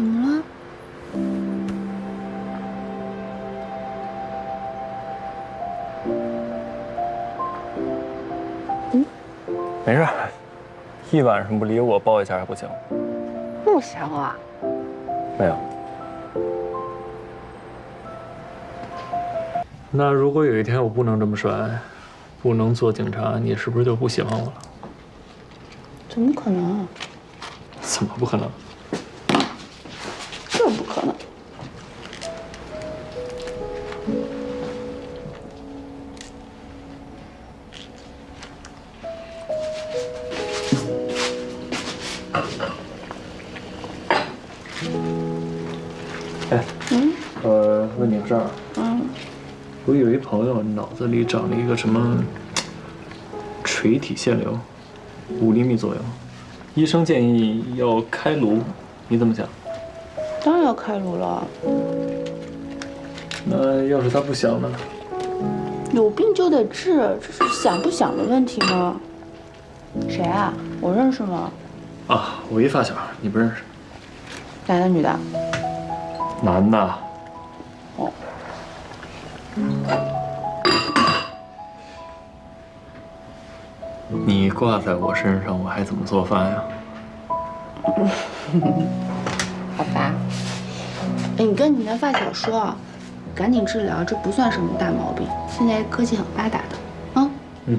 怎么了？没事，一晚上不理我，抱一下还不行？不行啊。没有。那如果有一天我不能这么帅，不能做警察，你是不是就不喜欢我了？怎么可能？怎么不可能？我问你个事儿，嗯，我有一朋友脑子里长了一个什么垂体腺瘤，五厘米左右，医生建议要开颅，你怎么想？当然要开颅了。那要是他不想呢？有病就得治，这是想不想的问题吗？谁啊？我认识吗？啊，我一发小，你不认识？男的女的？男的。哦。你挂在我身上，我还怎么做饭呀？好吧。哎，你跟你那发小说，赶紧治疗，这不算什么大毛病。现在科技很发达的，啊。嗯。